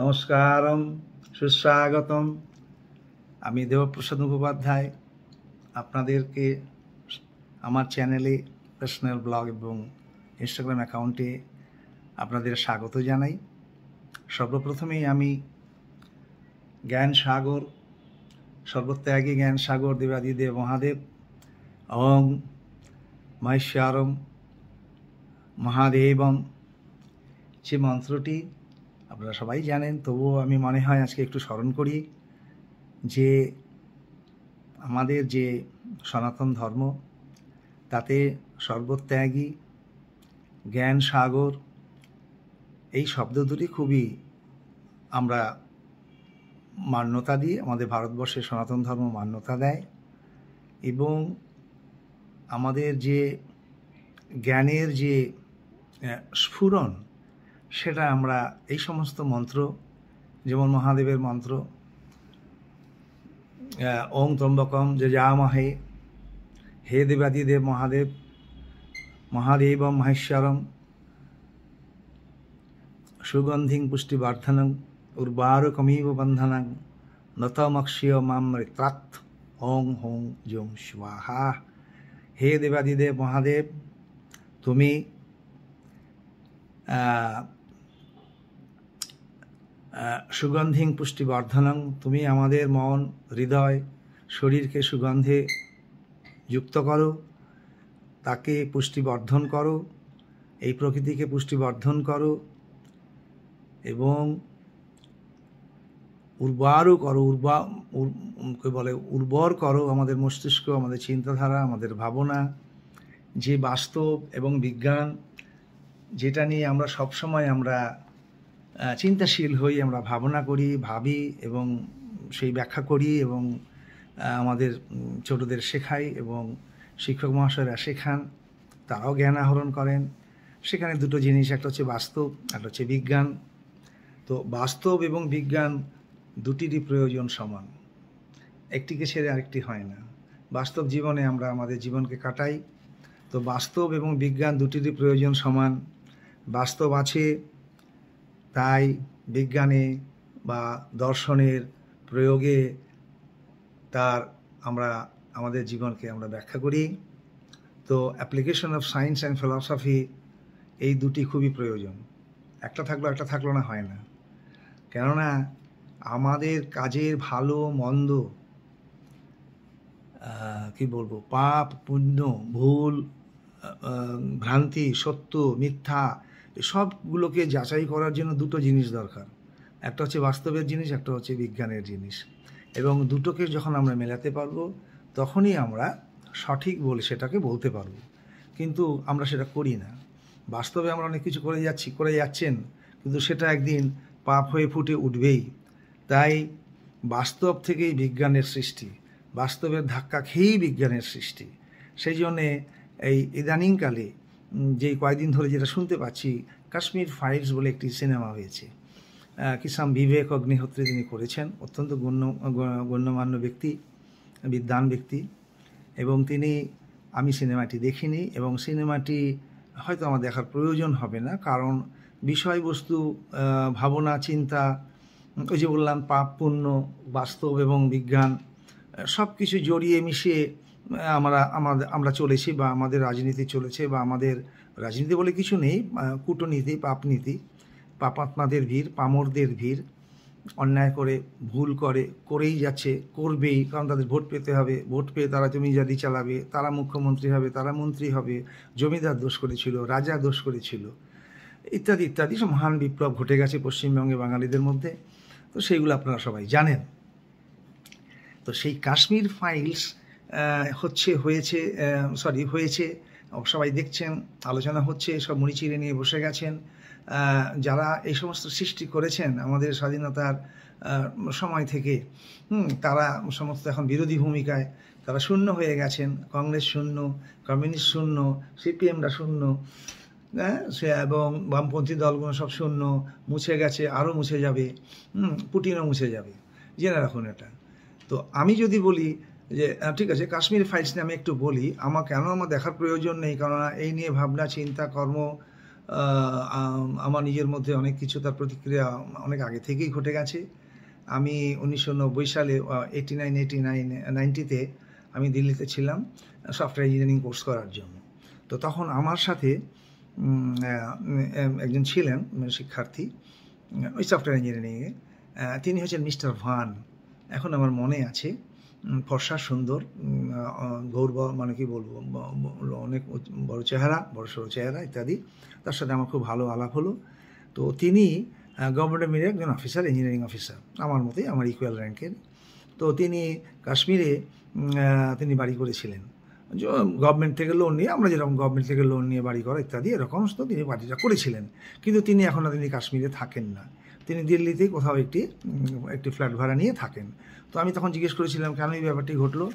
নমস্কারম, সুস্বাগতম। আমি দেবপ্রসাদ মুখোপাধ্যায়। আপনাদেরকে আমার চ্যানেলে পার্সোনাল ব্লগ এবং ইনস্টাগ্রাম অ্যাকাউন্টে আপনাদের স্বাগত জানাই। সর্বপ্রথমেই আমি জ্ঞান সাগর, সর্বত্যাগী জ্ঞান সাগর দেবাদিদেব মহাদেব ওং মহেশ্বরম মহাদেবম যে মন্ত্রটি আপনারা সবাই জানেন, তবুও আমি মনে হয় আজকে একটু স্মরণ করি যে আমাদের যে সনাতন ধর্ম, তাতে সর্বত্যাগী, জ্ঞান সাগর, এই শব্দ দুটি খুবই আমরা মান্যতা দিই আমাদের ভারতবর্ষের সনাতন ধর্ম মান্যতা দেয় এবং আমাদের যে জ্ঞানের যে স্ফুরণ সেটা আমরা এই সমস্ত মন্ত্র, যেমন মহাদেবের মন্ত্র ওং ত্রম্বকম যে যামহে হে দেবাদিদেব মহাদেব, মহাদেবম মহেশ্বরম, সুগন্ধিং পুষ্টি পুষ্টিবর্ধনং, উর্বারকমিব বন্ধনং নতমক্ষীয় মামৃতাৎ ওং হোং জং স্বাহা। হে দেবাদিদেব মহাদেব, তুমি সুগন্ধিং পুষ্টিবর্ধনং, তুমি আমাদের মন, হৃদয়, শরীরকে সুগন্ধে যুক্ত করো, তাকে পুষ্টিবর্ধন করো, এই প্রকৃতিকে পুষ্টিবর্ধন করো এবং উর্বারও করো, উর্বা কে বলে, উর্বর করো আমাদের মস্তিষ্ক, আমাদের চিন্তাধারা, আমাদের ভাবনা। যে বাস্তব এবং বিজ্ঞান, যেটা নিয়ে আমরা সবসময় আমরা চিন্তাশীল হই, আমরা ভাবনা করি, ভাবি এবং সেই ব্যাখ্যা করি এবং আমাদের ছোটদের শেখাই এবং শিক্ষক মহাশয়রা শেখান, তারাও জ্ঞান আহরণ করেন। সেখানে দুটো জিনিস, একটা হচ্ছে বাস্তব, একটা হচ্ছে বিজ্ঞান। তো বাস্তব এবং বিজ্ঞান দুটিরই প্রয়োজন সমান। একটিকে ছেড়ে আরেকটি হয় না। বাস্তব জীবনে আমরা আমাদের জীবনকে কাটাই। তো বাস্তব এবং বিজ্ঞান দুটিরই প্রয়োজন সমান। বাস্তব আছে তাই বিজ্ঞানে বা দর্শনের প্রয়োগে তার আমরা, আমাদের জীবনকে আমরা ব্যাখ্যা করি। তো application of science and philosophy এই দুটি খুবই প্রয়োজন। একটা থাকল একটা থাকল না, হয় না। কেননা আমাদের কাজের ভালো মন্দ কি বলব, পাপ, পুণ্য, ভুল ভ্রান্তি, সত্য, মিথ্যা সবগুলোকে যাচাই করার জন্য দুটো জিনিস দরকার। একটা হচ্ছে বাস্তবের জিনিস, একটা হচ্ছে বিজ্ঞানের জিনিস। এবং দুটোকে যখন আমরা মেলাতে পারব, তখনই আমরা সঠিক বলে সেটাকে বলতে পারব। কিন্তু আমরা সেটা করি না। বাস্তবে আমরা অনেক কিছু করে যাচ্ছি, করে যাচ্ছেন, কিন্তু সেটা একদিন পাপ হয়ে ফুটে উঠবেই। তাই বাস্তব থেকেই বিজ্ঞানের সৃষ্টি, বাস্তবের ধাক্কা খেয়েই বিজ্ঞানের সৃষ্টি। সেই জন্যে এই ইদানিংকালে যেই কয়েকদিন ধরে যেটা শুনতে পাচ্ছি, কাশ্মীর ফাইলস বলে একটি সিনেমা হয়েছে। কিসাম বিবেক অগ্নিহোত্রী তিনি করেছেন, অত্যন্ত গণ্য গণ্যমান্য ব্যক্তি, বিদ্বান ব্যক্তি। এবং তিনি, আমি সিনেমাটি দেখিনি এবং সিনেমাটি হয়তো আমার দেখার প্রয়োজন হবে না, কারণ বিষয়বস্তু ভাবনা, চিন্তা, ওই যে বললাম, পাপ, পুণ্য, বাস্তব এবং বিজ্ঞান সব কিছু জড়িয়ে মিশিয়ে আমরা, আমাদের, আমরা চলেছি বা আমাদের রাজনীতি চলেছে বা আমাদের রাজনীতি বলে কিছু নেই কূটনীতি, পাপনীতি, পাপাত্মাদের ভিড়, পামরদের ভিড়, অন্যায় করে, ভুল করে, করেই যাচ্ছে, করবেই, কারণ তাদের ভোট পেতে হবে, ভোট পেয়ে তারা জমিজাদি চালাবে, তারা মুখ্যমন্ত্রী হবে, তারা মন্ত্রী হবে, জমিদার দোষ করেছিল, রাজা দোষ করেছিল, ইত্যাদি ইত্যাদি, সব মহান বিপ্লব ঘটে গেছে পশ্চিমবঙ্গে বাঙালিদের মধ্যে। তো সেইগুলো আপনারা সবাই জানেন। তো সেই কাশ্মীর ফাইলস হচ্ছে, হয়েছে সরি হয়েছে। সবাই দেখছেন, আলোচনা হচ্ছে, সব মুড়ি চিড়ে নিয়ে বসে গেছেন। যারা এই সমস্ত সৃষ্টি করেছেন আমাদের স্বাধীনতার সময় থেকে তারা সমস্ত এখন বিরোধী ভূমিকায়, তারা শূন্য হয়ে গেছেন। কংগ্রেস শূন্য, কমিউনিস্ট শূন্য, সিপিএমরা শূন্য হ্যাঁ সে এবং বামপন্থী দলগুলো সব শূন্য, মুছে গেছে, আরও মুছে যাবে পুটিনও মুছে যাবে। জেনে রাখুন এটা। তো আমি যদি বলি যে ঠিক আছে, কাশ্মীর ফাইলস নিয়ে আমি একটু বলি। আমার কেন আমার দেখার প্রয়োজন নেই? কেননা এই নিয়ে ভাবনা, চিন্তা, কর্ম আমার নিজের মধ্যে অনেক কিছু তার প্রতিক্রিয়া অনেক আগে থেকেই ঘটে গেছে। আমি উনিশশো নব্বই সালে এইটি নাইন এইটি নাইন নাইনটিতে আমি দিল্লিতে ছিলাম সফটওয়্যার ইঞ্জিনিয়ারিং কোর্স করার জন্য। তো তখন আমার সাথে একজন ছিলেন শিক্ষার্থী ওই সফটওয়্যার ইঞ্জিনিয়ারিংয়ে তিনি হচ্ছেন মিস্টার ভান। এখন আমার মনে আছে ফর্সা, সুন্দর গৌরব মানে কি বলব অনেক বড় চেহারা, বড় সড়ো চেহারা ইত্যাদি। তার সাথে আমার খুব ভালো আলাপ হলো। তো তিনি গভর্নমেন্ট মিলে একজন অফিসার ইঞ্জিনিয়ারিং অফিসার আমার মতোই, আমার ইকুয়াল র্যাঙ্কের তো তিনি কাশ্মীরে তিনি বাড়ি করেছিলেন। গভর্নমেন্ট থেকে লোন নিয়ে, আমরা যেরকম গভর্নমেন্ট থেকে লোন নিয়ে বাড়ি করা ইত্যাদি, এরকম তিনি বাড়িটা করেছিলেন। কিন্তু তিনি এখন তিনি কাশ্মীরে থাকেন না। তিনি দিল্লিতেই কোথাও একটি একটি ফ্ল্যাট ভাড়া নিয়ে থাকেন। তো আমি তখন জিজ্ঞেস করেছিলাম, কেন এই ব্যাপারটি ঘটলো?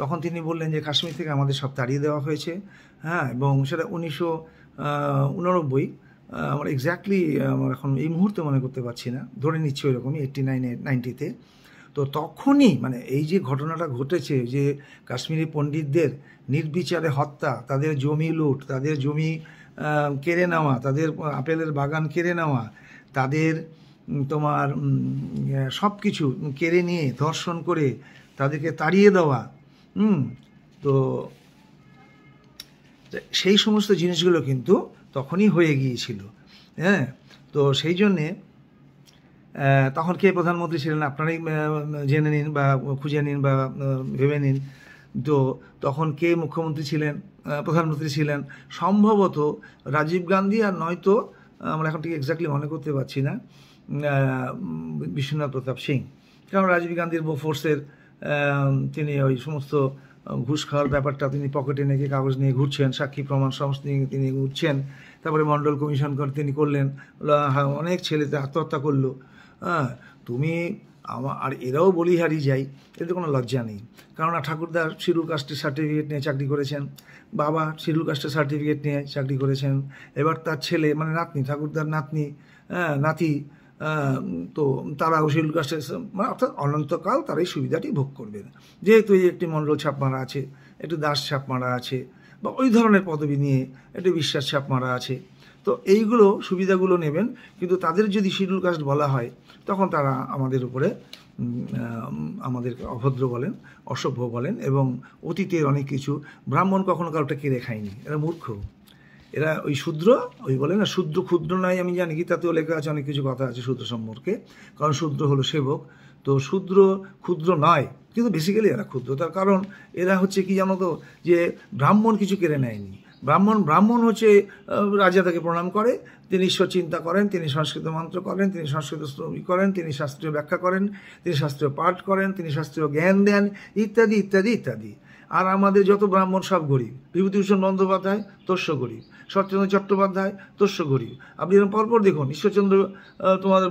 তখন তিনি বললেন যে, কাশ্মীর থেকে আমাদের সব তাড়িয়ে দেওয়া হয়েছে। হ্যাঁ এবং সেটা উনিশশো উননব্বই আমার এক্স্যাক্টলি আমার এখন এই মুহূর্তে মনে করতে পারছি না। ধরে নিচ্ছি ওইরকমই এইট্টি নাইনে নাইনটিতে তো তখনই মানে এই যে ঘটনাটা ঘটেছে যে কাশ্মীরি পণ্ডিতদের নির্বিচারে হত্যা, তাদের জমি লুট, তাদের জমি কেড়ে নেওয়া, তাদের আপেলের বাগান কেড়ে নেওয়া, তাদের তোমার সব কিছু কেড়ে নিয়ে, ধর্ষণ করে তাদেরকে তাড়িয়ে দেওয়া, হুম? তো সেই সমস্ত জিনিসগুলো কিন্তু তখনই হয়ে গিয়েছিল হ্যাঁ? তো সেই জন্যে তখন কে প্রধানমন্ত্রী ছিলেন আপনারাই জেনে নিন বা খুঁজে নিন বা ভেবে নিন। তো তখন কে মুখ্যমন্ত্রী ছিলেন প্রধানমন্ত্রী ছিলেন? সম্ভবত রাজীব গান্ধী, আর নয়তো আমরা এখন ঠিক এক্স্যাক্টলি মনে করতে পারছি না। বিশ্বনাথ প্রতাপ সিং। কারণ রাজীব গান্ধীর ফোর্সের তিনি ওই সমস্ত ঘুষ খাওয়ার ব্যাপারটা তিনি পকেটে গিয়ে কাগজ নিয়ে ঘুরছেন, সাক্ষী প্রমাণ সমস্ত নিয়ে তিনি ঘুরছেন, তারপরে মণ্ডল কমিশন করে তিনি করলেন অনেক ছেলেতে আত্মহত্যা করল। হ্যাঁ তুমি আমার আর এরাও বলিহারি যাই এতে কোনো লজ্জা নেই। কারণ ঠাকুরদা শিরুল কাস্টের সার্টিফিকেট নিয়ে চাকরি করেছেন, বাবা শিরুল কাস্টের সার্টিফিকেট নিয়ে চাকরি করেছেন, এবার তার ছেলে মানে নাতনি, ঠাকুরদার নাতনি হ্যাঁ নাতি তো তারা শিডিউল কাস্টের মানে অর্থাৎ অনন্তকাল তারা এই সুবিধাটি ভোগ করবেন যেহেতু এই একটি মণ্ডল ছাপ মারা আছে, একটু দাস ছাপ মারা আছে, বা ওই ধরনের পদবি নিয়ে একটু বিশ্বাস ছাপ মারা আছে, তো এইগুলো সুবিধাগুলো নেবেন, কিন্তু তাদের যদি শিডিউল কাস্ট বলা হয়, তখন তারা আমাদের উপরে আমাদেরকে অভদ্র বলেন, অসভ্য বলেন, এবং অতীতের অনেক কিছু ব্রাহ্মণ কখনো কাউটা কেড়ে খায়নি এরা মূর্খ। এরা ওই শূদ্র, ওই বলে না, শূদ্র ক্ষুদ্র নয় আমি জানি গীতাতেও লেখা আছে, অনেক কিছু কথা আছে শূদ্র সম্পর্কে। কারণ শূদ্র হলো সেবক। তো শূদ্র ক্ষুদ্র নয় কিন্তু বেসিক্যালি এরা ক্ষুদ্র। তার কারণ এরা হচ্ছে কি জানো তো, যে ব্রাহ্মণ কিছু কেড়ে নেয়নি। ব্রাহ্মণ ব্রাহ্মণ হচ্ছে রাজা তাকে প্রণাম করে, তিনি ঈশ্বর চিন্তা করেন, তিনি সংস্কৃত মন্ত্র করেন, তিনি সংস্কৃত শ্রমিক করেন, তিনি শাস্ত্রীয় ব্যাখ্যা করেন, তিনি শাস্ত্রীয় পাঠ করেন, তিনি শাস্ত্রীয় জ্ঞান দেন, ইত্যাদি ইত্যাদি ইত্যাদি। আর আমাদের যত ব্রাহ্মণ সব গরিব। বিভূতিভূষণ বন্দ্যোপাধ্যায় তস্য গরিব। শরৎচন্দ্র চট্টোপাধ্যায় গরিব আপনি এরকম পরপর দেখুন, ঈশ্বরচন্দ্র তোমার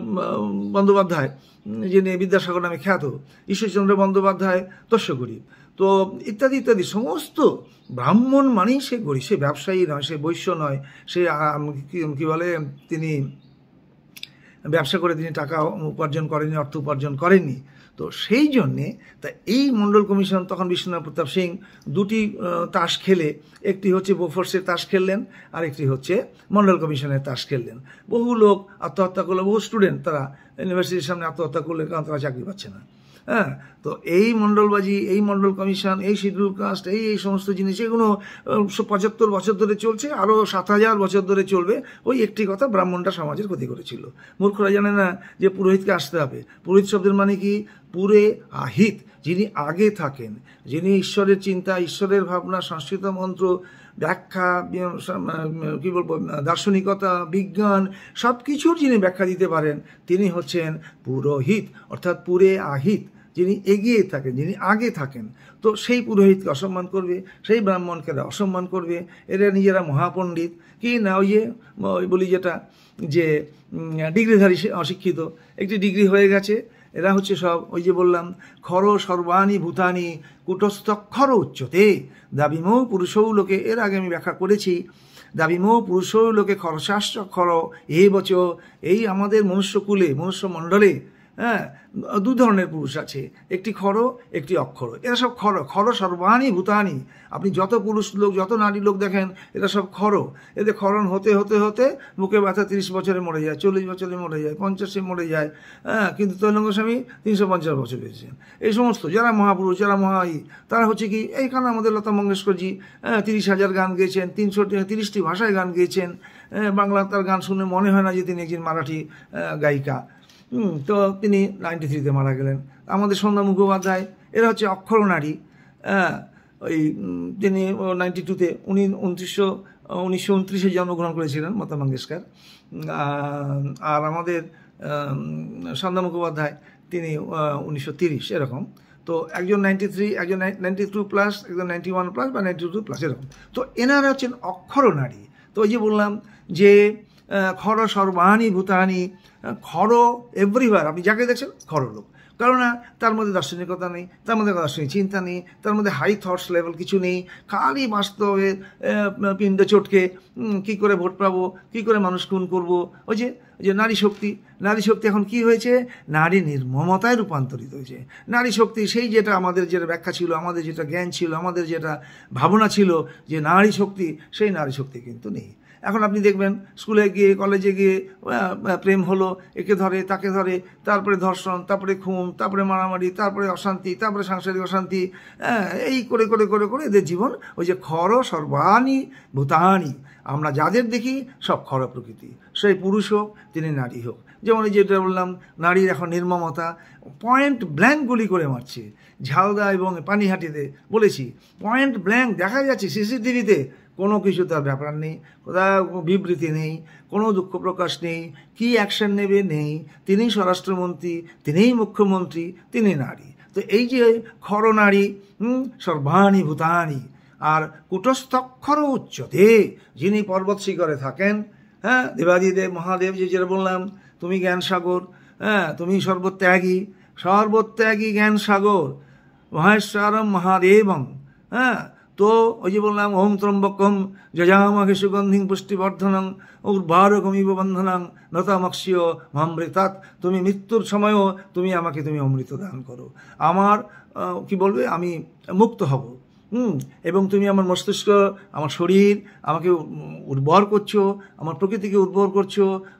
বন্দ্যোপাধ্যায়, যিনি বিদ্যাসাগর নামে খ্যাত, ঈশ্বরচন্দ্র বন্দ্যোপাধ্যায় তস্য গরিব তো ইত্যাদি ইত্যাদি, সমস্ত ব্রাহ্মণ মানেই সে গরিব সে ব্যবসায়ী নয়, সে বৈশ্য নয়, সে কি বলে, তিনি ব্যবসা করে তিনি টাকা উপার্জন করেনি অর্থ উপার্জন করেননি। তো সেই জন্যে তা এই মণ্ডল কমিশন তখন বিশ্বনাথ প্রতাপ সিং দুটি তাস খেলে, একটি হচ্ছে বোফোর্সের তাস খেললেন আর একটি হচ্ছে মণ্ডল কমিশনের তাস খেললেন। বহু লোক আত্মহত্যা করল, বহু স্টুডেন্ট তারা ইউনিভার্সিটির সামনে আত্মহত্যা করলে কারণ তারা চাকরি পাচ্ছে না। হ্যাঁ? তো এই মণ্ডলবাজি, এই মণ্ডল কমিশন, এই শিডিউল কাস্ট, এই এই সমস্ত জিনিস, এগুলো পঁচাত্তর বছর ধরে চলছে আরও সাত হাজার বছর ধরে চলবে। ওই একটি কথা ব্রাহ্মণটা সমাজের ক্ষতি করেছিল। মূর্খরা জানে না যে পুরোহিতকে আসতে হবে। পুরোহিত শব্দের মানে কি? পুরে আহিত, যিনি আগে থাকেন, যিনি ঈশ্বরের চিন্তা, ঈশ্বরের ভাবনা, সংস্কৃত মন্ত্র, ব্যাখ্যা কী বলব, দার্শনিকতা, বিজ্ঞান সব কিছুর যিনি ব্যাখ্যা দিতে পারেন, তিনি হচ্ছেন পুরোহিত, অর্থাৎ পুরে আহিত। যিনি এগিয়ে থাকেন, যিনি আগে থাকেন, তো সেই পুরোহিতকে অসম্মান করবে, সেই ব্রাহ্মণকে অসম্মান করবে, এরা নিজেরা মহাপণ্ডিত। কি না, ওই যে বলি যেটা, যে ডিগ্রিধারী অশিক্ষিত, একটি ডিগ্রি হয়ে গেছে, এরা হচ্ছে সব, ওই যে বললাম, খর সর্বাণী ভূতানি কুটস্থক্ষর উচ্চতে। দাবিমৌ পুরুষৌ লোকে, এর আগে আমি ব্যাখ্যা করেছি দাবিমৌ পুরুষৌ লোকে খরশাস্ত্র খর এ বচ, এই আমাদের মনুষ্যকুলে মনুষ্য মণ্ডলে হ্যাঁ দু ধরনের পুরুষ আছে। একটি খর একটি অক্ষর। এরা সব খর খর সর্বাণী ভূতানি আপনি যত পুরুষ লোক, যত নারী লোক দেখেন, এরা সব খর এদের খরণ হতে হতে হতে মুখে ব্যথা তিরিশ বছরে মরে যায়, চল্লিশ বছরে মরে যায়, পঞ্চাশে মরে যায়। হ্যাঁ কিন্তু তৈলঙ্গ স্বামী তিনশো পঞ্চাশ বছর বেঁচেছেন। এই সমস্ত যারা মহাপুরুষ, যারা মহাই, তারা হচ্ছে কি, এইখানে আমাদের লতা মঙ্গেশকরজি হ্যাঁ তিরিশ হাজার গান গেয়েছেন, তিনশো তিরিশটি ভাষায় গান গেয়েছেন। বাংলা তার গান শুনে মনে হয় না যে তিনি একজন মারাঠি গায়িকা। তো তিনি নাইনটি থ্রিতে মারা গেলেন। আমাদের সন্ধ্যা মুখোপাধ্যায়, এরা হচ্ছে অক্ষর নারী। হ্যাঁ ওই তিনি নাইনটি টুতে উনি উনত্রিশশো, উনিশশো উনত্রিশে জন্মগ্রহণ করেছিলেন মমতা মঙ্গেশকর। আর আমাদের সন্ধ্যা মুখোপাধ্যায়, তিনি উনিশশো তিরিশ, এরকম। তো একজন নাইনটি থ্রি একজন নাইনটি টু প্লাস একজন নাইনটি ওয়ান প্লাস বা নাইনটি টু প্লাস এরকম। তো এনারা হচ্ছেন অক্ষর নারী। তো ওই যে বললাম যে খর সর্বাণী ভূতাহানি খর এভরিবার আপনি যাকে দেখছেন খর লোক কারণ তার মধ্যে দার্শনিকতা নেই, তার মধ্যে দার্শনিক চিন্তা নেই, তার মধ্যে হাই থটস লেভেল কিছু নেই। খালি বাস্তবে পিণ্ড চটকে কি করে ভোট পাবো, কি করে মানুষ খুন করব। ওই যে যে নারী শক্তি নারী শক্তি এখন কি হয়েছে? নারী নির্মমতায় রূপান্তরিত হয়েছে। নারী শক্তি সেই যেটা আমাদের যেটা ব্যাখ্যা ছিল, আমাদের যেটা জ্ঞান ছিল, আমাদের যেটা ভাবনা ছিল যে নারী শক্তি, সেই নারী শক্তি কিন্তু নেই। এখন আপনি দেখবেন স্কুলে গিয়ে, কলেজে গিয়ে প্রেম হলো, একে ধরে, তাকে ধরে, তারপরে ধর্ষণ, তারপরে খুন, তারপরে মারামারি, তারপরে অশান্তি, তারপরে সাংসারিক অশান্তি এই করে করে করে করে এদের জীবন ওই যে খর সর্বাণী ভূতানি আমরা যাদের দেখি সব খর প্রকৃতি। সেই পুরুষ হোক, তিনি নারী হোক। যেমন এই যেটা বললাম, নারীর এখন নির্মমতা, পয়েন্ট ব্ল্যাঙ্ক গুলি করে মারছে। ঝালদা এবং পানিহাটিতে বলেছি, পয়েন্ট ব্ল্যাঙ্ক দেখা যাচ্ছে সিসিটিভিতে। কোনো কিছু তার ব্যাপার নেই। কোথাও বিবৃতি নেই, কোনো দুঃখ প্রকাশ নেই, কি অ্যাকশন নেবে নেই। তিনি স্বরাষ্ট্রমন্ত্রী, তিনিই মুখ্যমন্ত্রী, তিনি নারী। তো এই যে খর নারী সর্বাণী ভূতানি, আর কুটস্থক্ষর উচ্চতে যিনি পর্বত শিখরে থাকেন হ্যাঁ দেবাদিদেব, মহাদেব, যে যেটা বললাম, তুমি জ্ঞান সাগর হ্যাঁ তুমি সর্বত্যাগী সর্বত্যাগী জ্ঞান সাগর, মহেশ্বরম মহাদেবম হ্যাঁ তো ওই যে বললাম ওম ত্রম্বকম যজামাকে সুগন্ধিং পুষ্টিবর্ধনং উর্বারকমিব বন্ধনাং নতামক্ষীয় মামৃতাৎ তুমি মৃত্যুর সময়ও তুমি আমাকে তুমি অমৃত দান করো। আমার কি বলবে, আমি মুক্ত হব। হুম, এবং তুমি আমার মস্তিষ্ক, আমার শরীর, আমাকে উর্বর করছ, আমার প্রকৃতিকে উর্বর করছ,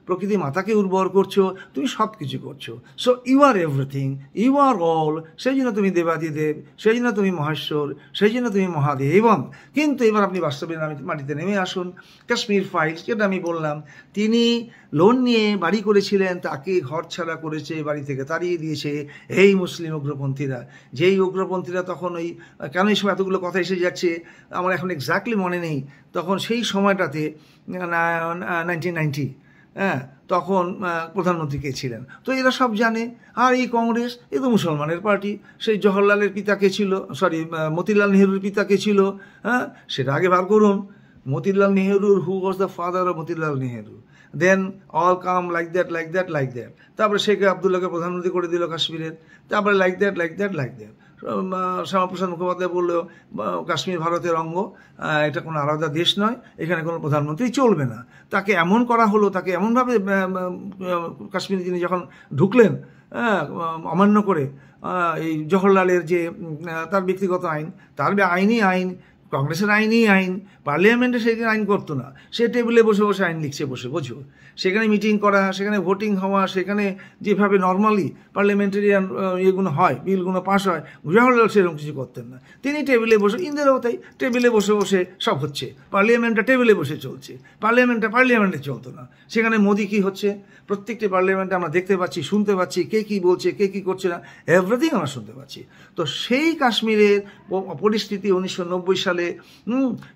প্রকৃতি মাতাকে উর্বর করছ, তুমি সব কিছু করছ। So you are everything you are all সেই জন্য তুমি দেবাদিদেব, সেই জন্য তুমি মহেশ্বর, সেই জন্য তুমি মহাদেব। কিন্তু এবার আপনি বাস্তবে মাটিতে নেমে আসুন। কাশ্মীর ফাইলস যেটা আমি বললাম, তিনি লোন নিয়ে বাড়ি করেছিলেন, তাকে ঘর ছাড়া করেছে, বাড়ি থেকে তাড়িয়ে দিয়েছে। এই মুসলিম উগ্রপন্থীরা, যেই উগ্রপন্থীরা তখন ওই কেন এই সময় এতগুলো কথা এসে যাচ্ছে, আমার এখন এক্স্যাক্টলি মনে নেই। তখন সেই সময়টাতে নাইনটিন নাইনটি হ্যাঁ তখন প্রধানমন্ত্রী কে ছিলেন। তো এরা সব জানে, আর এই কংগ্রেস, এ তো মুসলমানের পার্টি। সেই জওহরলালের পিতা কে ছিল সরি মতিলাল নেহরুর পিতা কে ছিল হ্যাঁ সেটা আগে বার করুন। Motilal নেহরুর who was the father of Motilal Nehru? Then all come like that like that like that তারপরে শেখ আবদুল্লাহকে প্রধানমন্ত্রী করে দিল কাশ্মীরের। তারপরে like that like that like that Shyamaprasad Mukhopadhyay বলল কাশ্মীর ভারতের অঙ্গ এটা কোনো আলাদা দেশ নয়, এখানে কোনো প্রধানমন্ত্রী চলবে না। তাকে এমন করা হলো, তাকে এমনভাবে কাশ্মীরে তিনি যখন ঢুকলেন অমান্য করে এই জওহরলালের যে তার ব্যক্তিগত আইন, তার আইনি আইন কংগ্রেসের আইনই আইন পার্লামেন্টে সেখানে আইন করতো না। সে টেবিলে বসে বসে আইন লিখছে, বসে, বোঝো। সেখানে মিটিং করা, সেখানে ভোটিং হওয়া, সেখানে যেভাবে নর্মালি পার্লামেন্টারিয়ান ইয়েগুলো হয়, বিলগুলো পাস হয় জওয়াহরলাল সেরকম কিছু করতেন না। তিনি টেবিলে বসে, ইন্দিরাও তাই, টেবিলে বসে বসে সব হচ্ছে। পার্লামেন্টটা টেবিলে বসে চলছে। পার্লামেন্টটা পার্লামেন্টে চলতো না। সেখানে মোদি কী হচ্ছে? প্রত্যেকটি পার্লামেন্টে আমরা দেখতে পাচ্ছি, শুনতে পাচ্ছি, কে কী বলছে, কে কী করছে না এভরিথিং আমরা শুনতে পাচ্ছি। তো সেই কাশ্মীরের পরিস্থিতি উনিশশো নব্বই সালে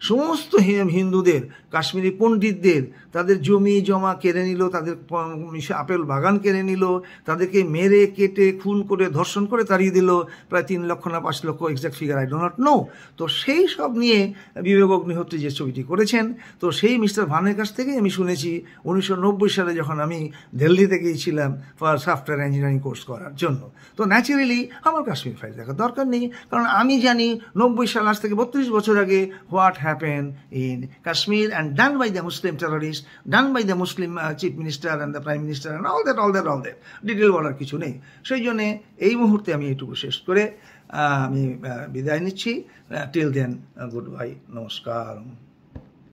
সমস্ত হিন্দুদের, কাশ্মীরি পণ্ডিতদের, তাদের জমি জমা কেড়ে নিল, তাদের আপেল বাগান কেড়ে নিল, তাদেরকে মেরে, কেটে, খুন করে, ধর্ষণ করে তাড়িয়ে দিল, প্রায় তিন লক্ষ না পাঁচ lakh exact figure I do not know তো সেই সব নিয়ে বিবেক অগ্নিহোত্রী যে ছবিটি করেছেন, তো সেই মিস্টার ভানের কাছ থেকেই আমি শুনেছি, উনিশশো নব্বই সালে যখন আমি দিল্লিতে গিয়েছিলাম ফর সফটওয়্যার ইঞ্জিনিয়ারিং কোর্স করার জন্য। তো ন্যাচারালি আমার কাশ্মীর ফাইল দেখার দরকার নেই, কারণ আমি জানি নব্বই সাল, আজ থেকে বত্রিশ বছর বছর আগে what happen in Kashmir and done by the Muslim terrorist, done by the Muslim chief minister and the prime minister and all that all that all that. Detail বলার কিছু নেই। সেই জন্যে এই মুহূর্তে আমি এটুকু শেষ করে আমি বিদায় নিচ্ছি। টিল দেন গুড বাই নমস্কার